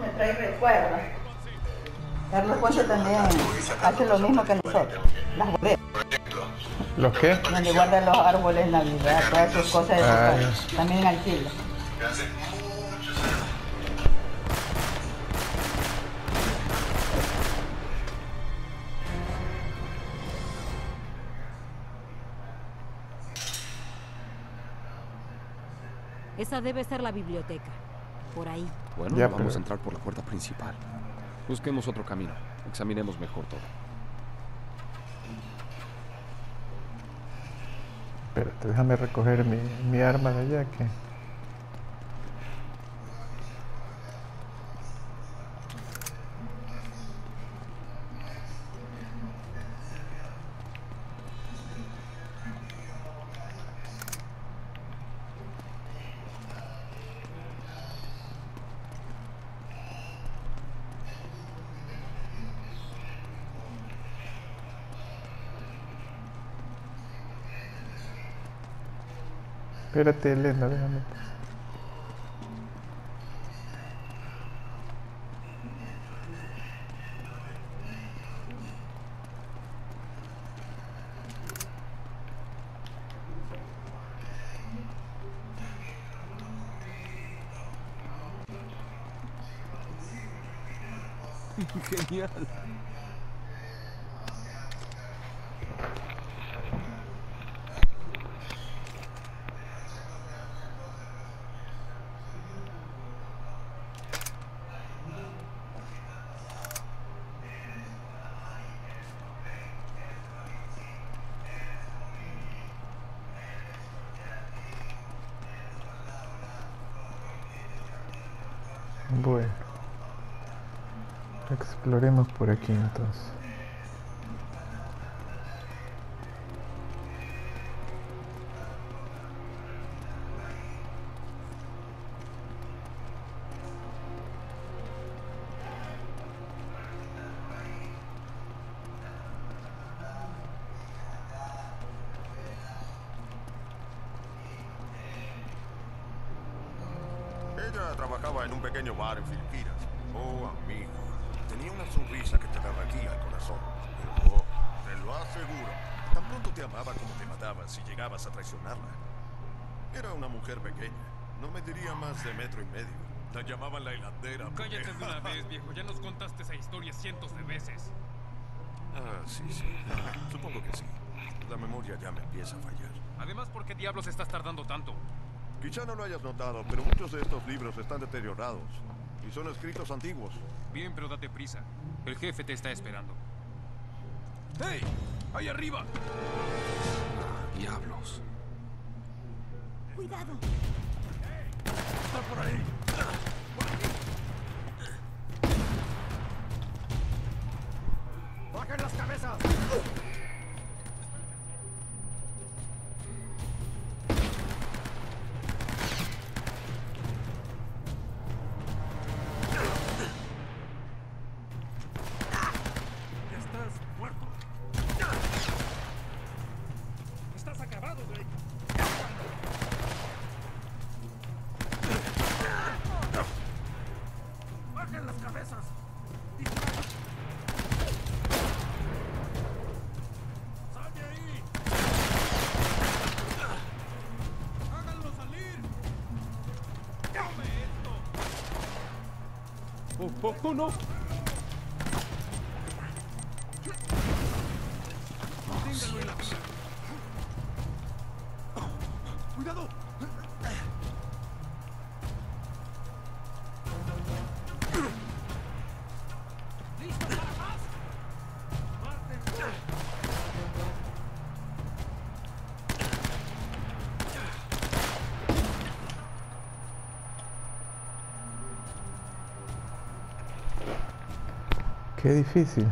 trae recuerdos. Carlos Ponce también hace lo mismo que nosotros, las bodegas. ¿Los qué? Donde guardan los árboles, Navidad, todas sus cosas de Ah, También alquila. Esa debe ser la biblioteca. Por ahí. Bueno, Ya, vamos pero- a entrar por la puerta principal. Busquemos otro camino. Examinemos mejor todo. Espérate, déjame recoger mi, mi arma de allá que... Espérate, Elena, déjame. Genial. Bueno. Exploremos por aquí entonces. Historia cientos de veces. Ah, sí, sí. Supongo que sí. La memoria ya me empieza a fallar. Además, ¿por qué diablos estás tardando tanto? Quizá no lo hayas notado, pero muchos de estos libros están deteriorados. Y son escritos antiguos. Bien, pero date prisa. El jefe te está esperando. ¡Hey! ¡Ahí arriba! Diablos. Cuidado. ¡Bajen ¡Bajen las cabezas! ¡Sal de ahí! ¡Háganlo salir! ¡Tome esto! ¡Oh, oh, oh, no! Difícil.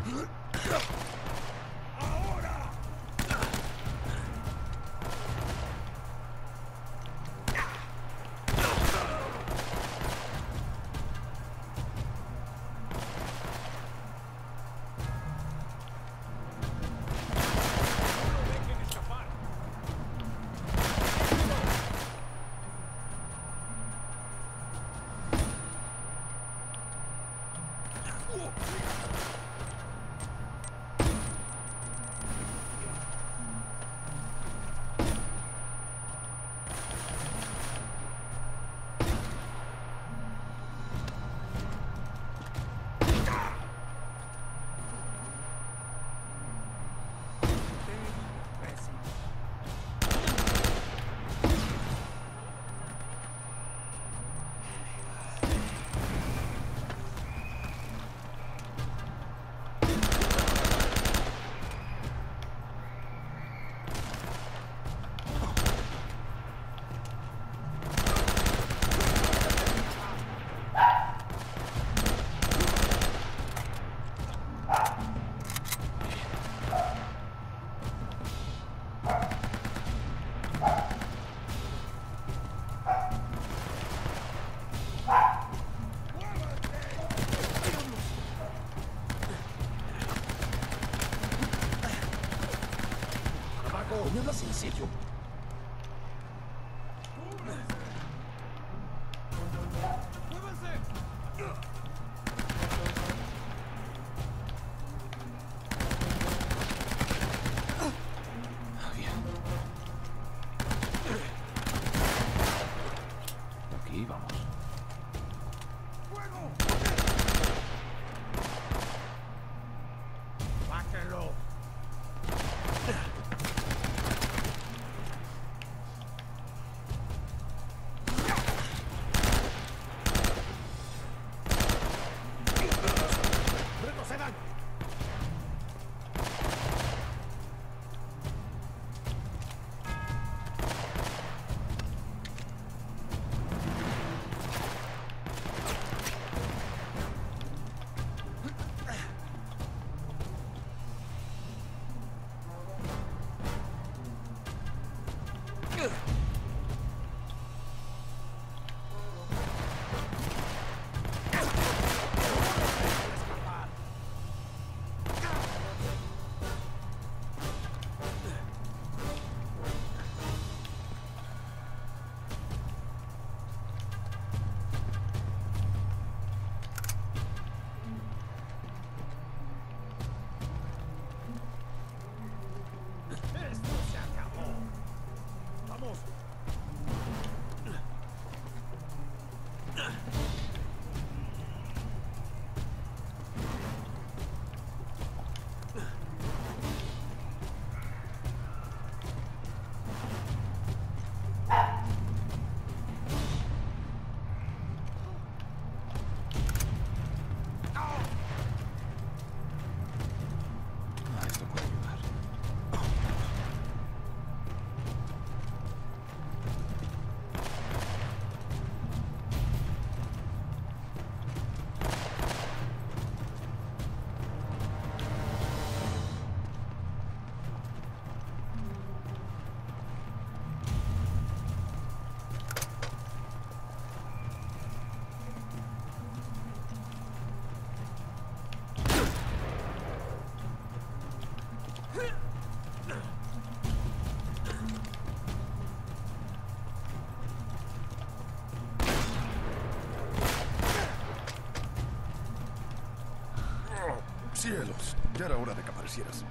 Cielos, ya era hora de que aparecieras.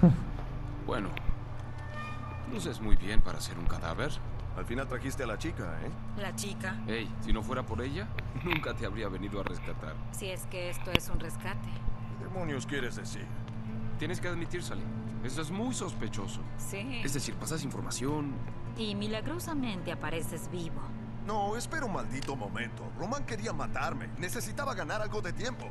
Bueno. Luces muy bien para ser un cadáver. Al final trajiste a la chica, ¿eh? La chica. Hey, si no fuera por ella, nunca te habría venido a rescatar. Si es que esto es un rescate. ¿Qué demonios quieres decir? Tienes que admitir, Sally. Eso es muy sospechoso. Sí. Es decir, pasas información. Y milagrosamente apareces vivo. No, espera un maldito momento. Román quería matarme. Necesitaba ganar algo de tiempo.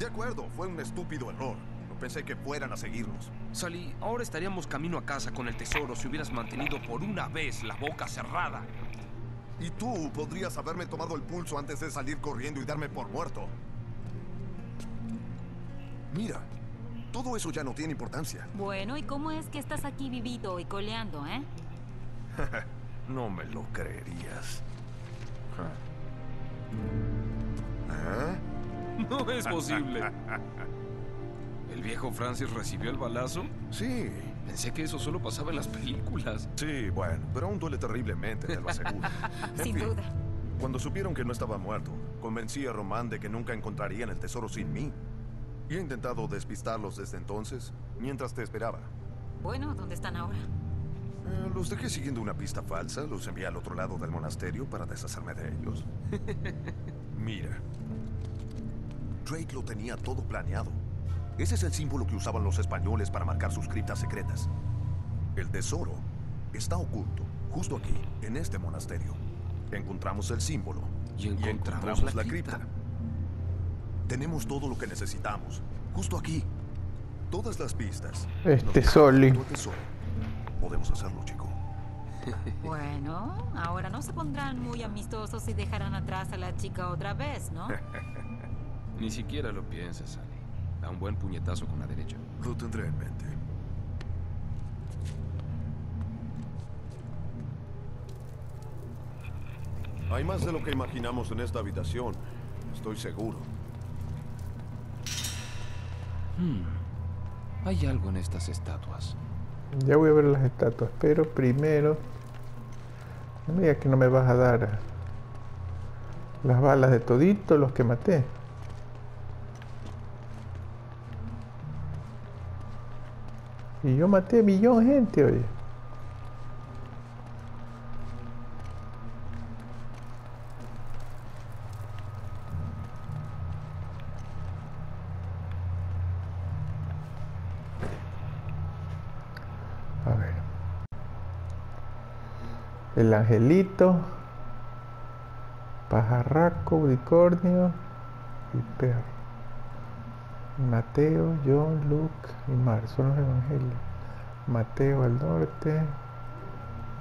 De acuerdo, fue un estúpido error. No pensé que fueran a seguirnos. Sally, ahora estaríamos camino a casa con el tesoro si hubieras mantenido por una vez la boca cerrada. Y tú podrías haberme tomado el pulso antes de salir corriendo y darme por muerto. Mira, todo eso ya no tiene importancia. Bueno, ¿y cómo es que estás aquí vivido y coleando, eh? No me lo creerías. ¿Ah? No es posible. ¿El viejo Francis recibió el balazo? Sí, Pensé que eso solo pasaba en las películas. sí, bueno, pero aún duele terriblemente, te lo aseguro. Sin fin, duda. Cuando supieron que no estaba muerto, convencí a Román de que nunca encontrarían el tesoro sin mí. Y he intentado despistarlos desde entonces, mientras te esperaba. Bueno, ¿dónde están ahora? Eh, los dejé siguiendo una pista falsa, los envié al otro lado del monasterio para deshacerme de ellos. Mira. Drake lo tenía todo planeado. Ese es el símbolo que usaban los españoles para marcar sus criptas secretas. El tesoro está oculto, justo aquí, en este monasterio. Encontramos el símbolo. Y encontramos la cripta. Tenemos todo lo que necesitamos, justo aquí. Todas las pistas. Este Soli. tesoro. Podemos hacerlo, chico. Bueno, ahora no se pondrán muy amistosos y dejarán atrás a la chica otra vez, ¿no? Ni siquiera lo pienses, Sally. Da un buen puñetazo con la derecha. Lo tendré en mente. Hay más de lo que imaginamos en esta habitación. Estoy seguro. Hmm. Hay algo en estas estatuas. Ya voy a ver las estatuas, pero primero... No me digas que no me vas a dar las balas de todito los que maté. Y yo maté millón de gente, oye. A ver. El angelito, pajarraco, unicornio y perro. Mateo, John, Luke y Mar son los evangelios. Mateo al norte,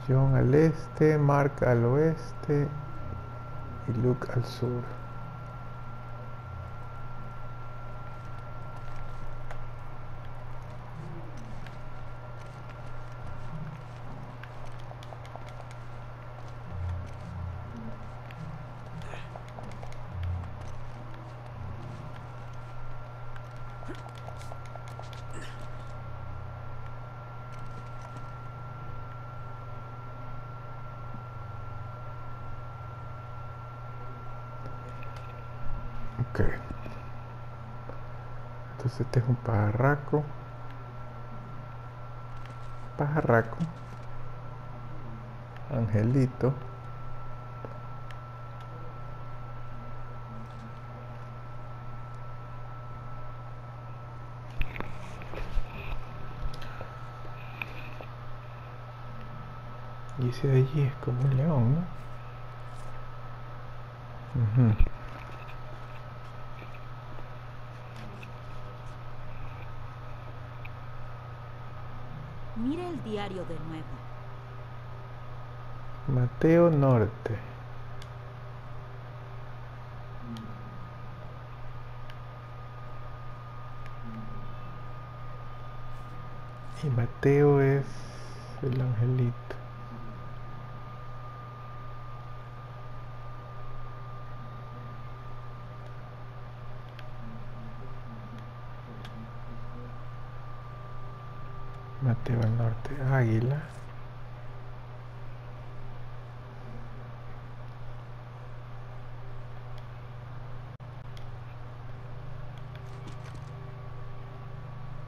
John al este, Mark al oeste y Luke al sur. Ok. Entonces este es un pajarraco. Pajarraco. Angelito. Y ese de allí es como un león, ¿no? Ujú. Mira el de nuevo. Mateo Norte. Y Mateo es el angelito. Mateo al norte, águila.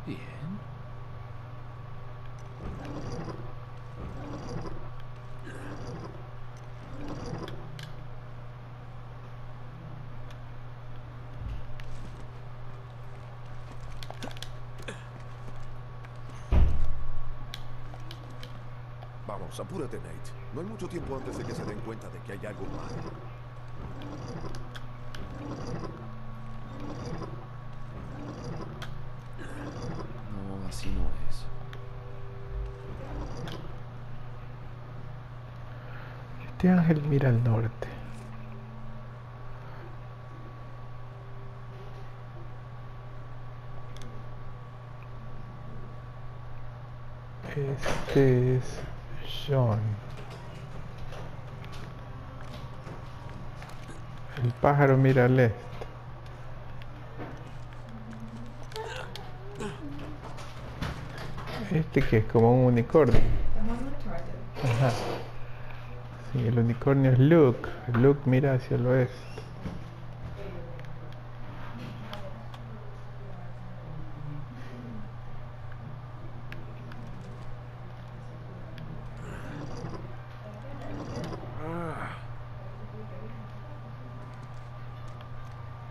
Bien. Vamos, apúrate, Nate. No hay mucho tiempo antes de que se den cuenta de que hay algo mal. No, así no es. Este ángel mira al norte. Este es John. El pájaro mira al este. Este que es como un unicornio. Ajá. Sí, el unicornio es Luke. Luke mira hacia el oeste.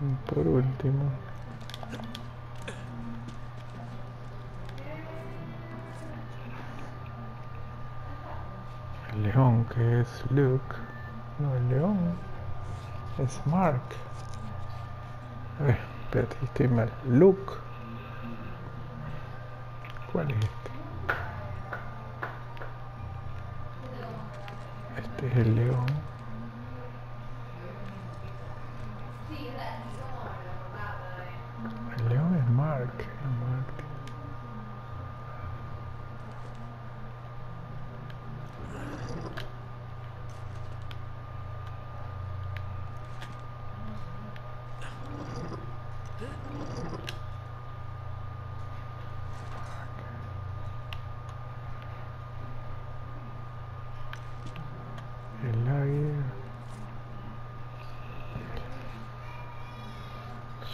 Y Por último. El león que es Luke. No, el león es Mark. A ver, espérate, mal. Luke. ¿Cuál es este? Este es el león.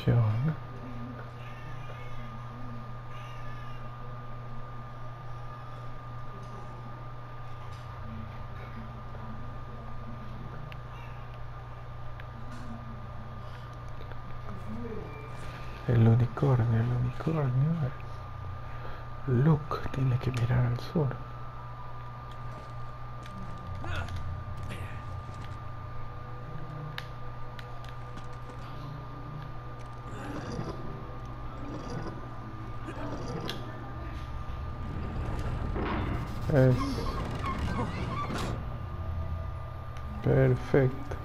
funziona e l'unicornio l'unicornio è Luke tiene che mirare al suolo perfecto.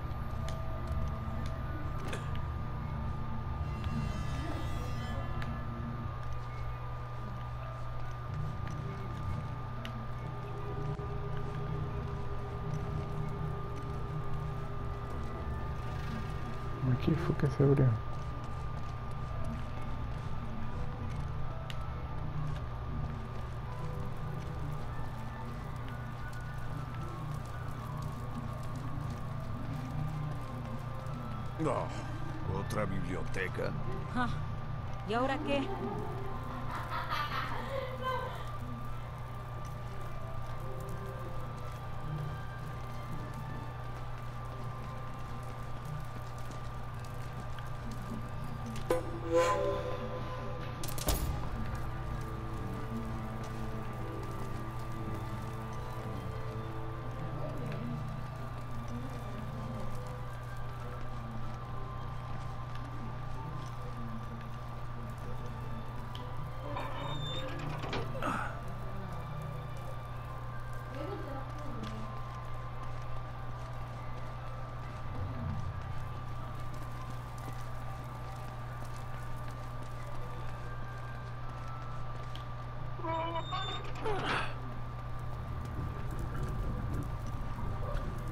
Aquí fue que se otra biblioteca. Ah, ¿Y ahora qué?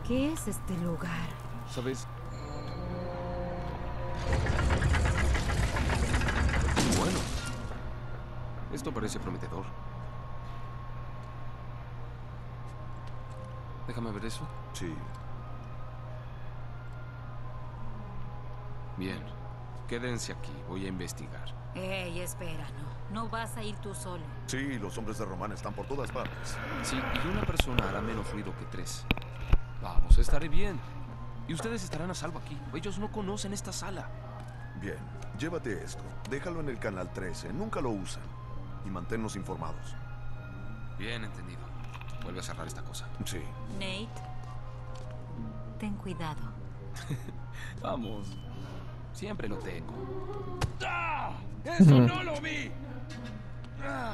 ¿Qué es este lugar? ¿Sabes? Bueno. Esto parece prometedor. Déjame ver eso. Sí. Bien. Quédense aquí. Voy a investigar. Ey, espera, no. No vas a ir tú solo. Sí, los hombres de Román están por todas partes. Sí, y una persona hará menos ruido que tres. Vamos, estaré bien. Y ustedes estarán a salvo aquí. Ellos no conocen esta sala. Bien, llévate esto. Déjalo en el canal 13. Nunca lo usan. Y manténnos informados. Bien entendido. Vuelve a cerrar esta cosa. Sí. Nate, ten cuidado. Vamos. Siempre lo tengo. ¡Ah! ¡Eso no lo vi! ¡Ah!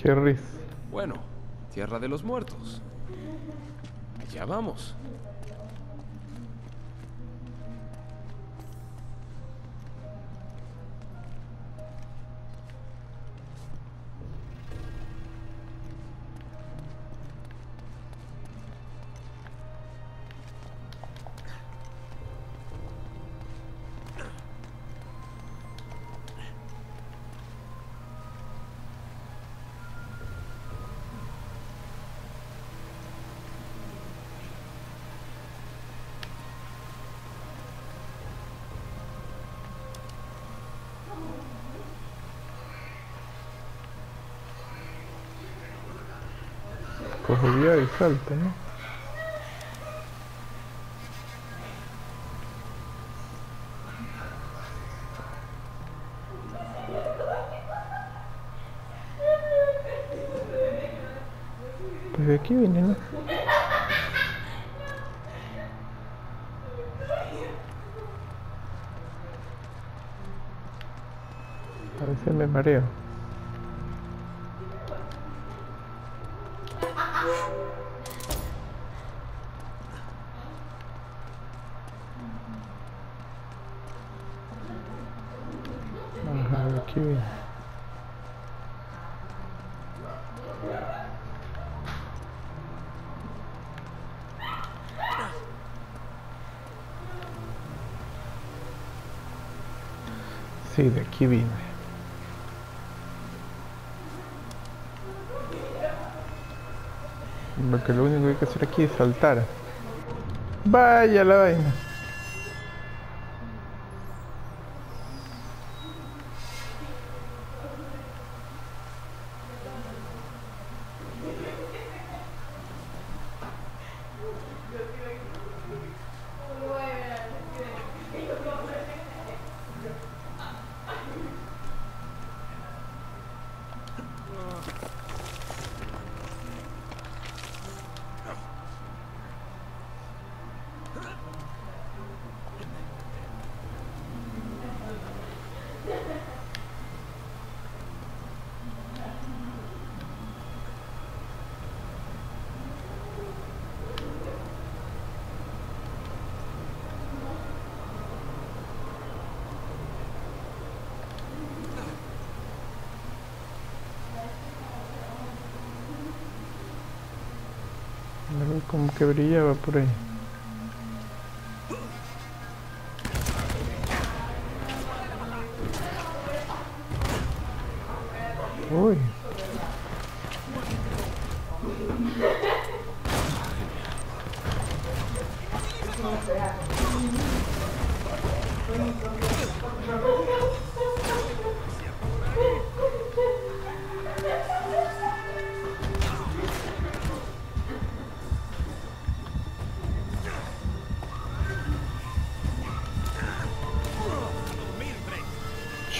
Qué risa. Bueno, Tierra de los Muertos. Allá vamos. Cogería y salta, ¿no? Pues de aquí viene, ¿no? A veces me mareo. Ajá, de aquí viene. Porque lo único que hay que hacer aquí es saltar. Vaya la vaina. Que brillaba por ahí. Uy.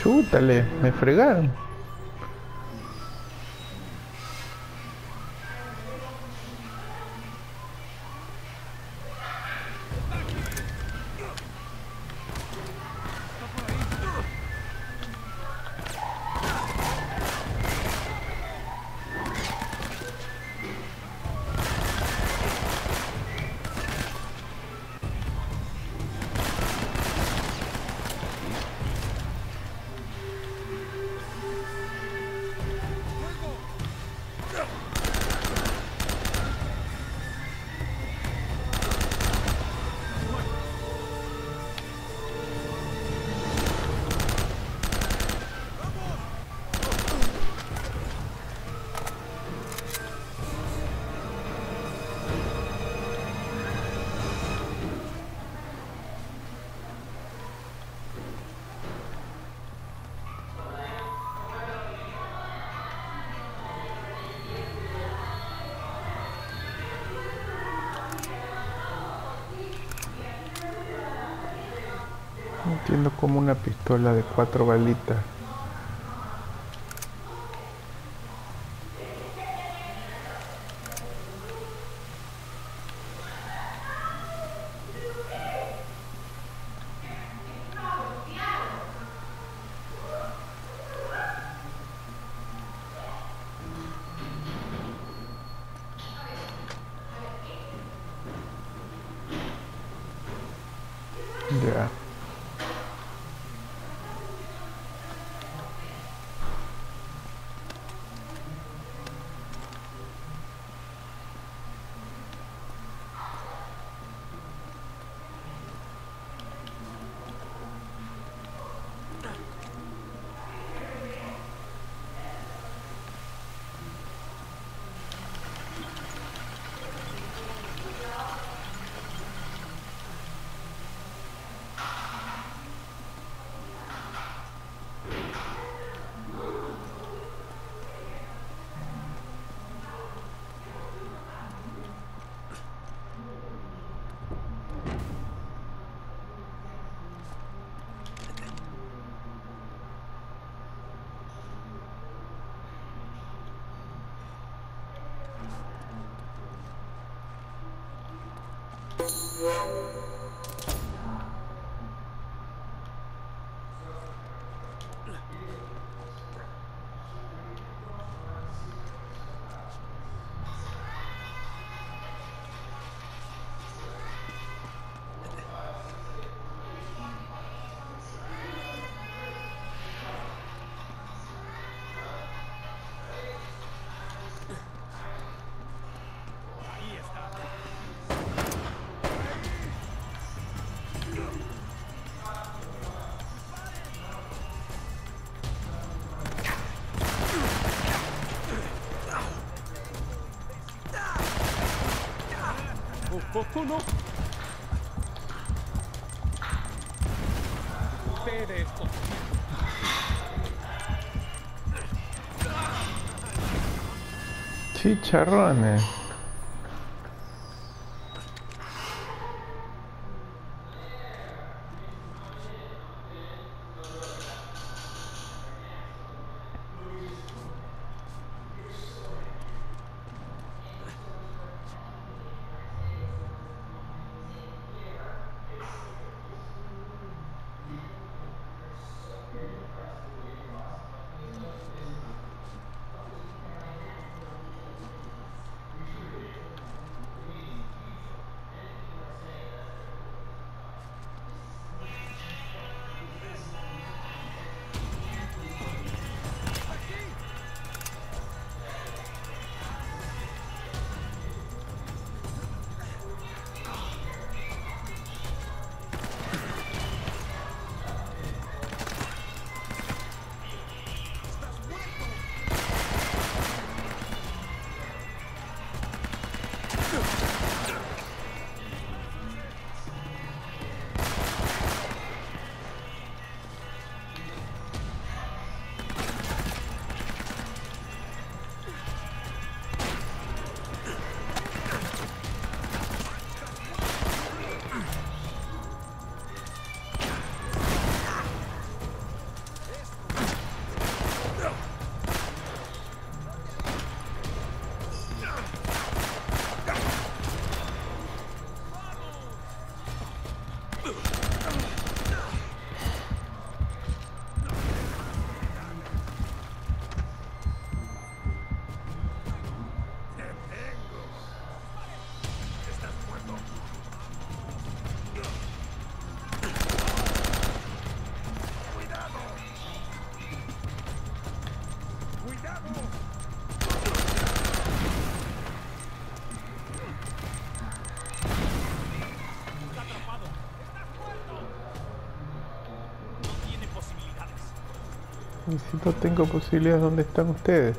Chútale, me fregaron. Como una pistola de cuatro balitas. Yeah. Ustedes, Chicharrones. Y si no tengo posibilidades, ¿dónde están ustedes?